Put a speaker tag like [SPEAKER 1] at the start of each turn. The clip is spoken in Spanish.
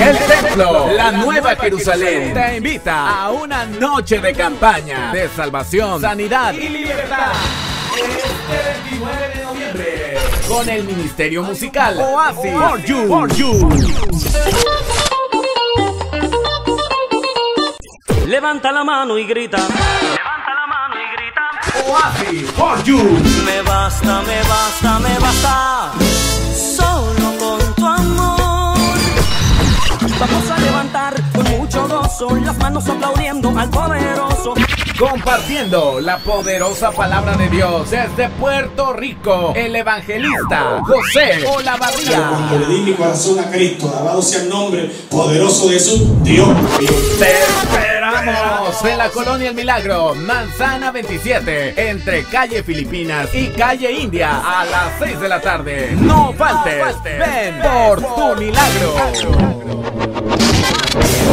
[SPEAKER 1] El templo, la nueva Jerusalén, te invita a una noche de campaña de salvación, sanidad y libertad. Este 29 de noviembre, con el ministerio musical Oasis for You. For you.
[SPEAKER 2] Levanta la mano y grita. Levanta la mano y grita.
[SPEAKER 1] Oasis for You.
[SPEAKER 2] Me basta, me basta, me basta. Vamos a levantar con mucho gozo las manos aplaudiendo al poderoso.
[SPEAKER 1] Compartiendo la poderosa palabra de Dios desde Puerto Rico, el evangelista José Olavarría.
[SPEAKER 3] cuando le di mi corazón a Cristo, alabado sea el nombre poderoso de Jesús, Dios.
[SPEAKER 1] Te esperamos en la colonia El Milagro, Manzana 27, entre calle Filipinas y calle India, a las 6 de la tarde. No faltes, ven por tu milagro. you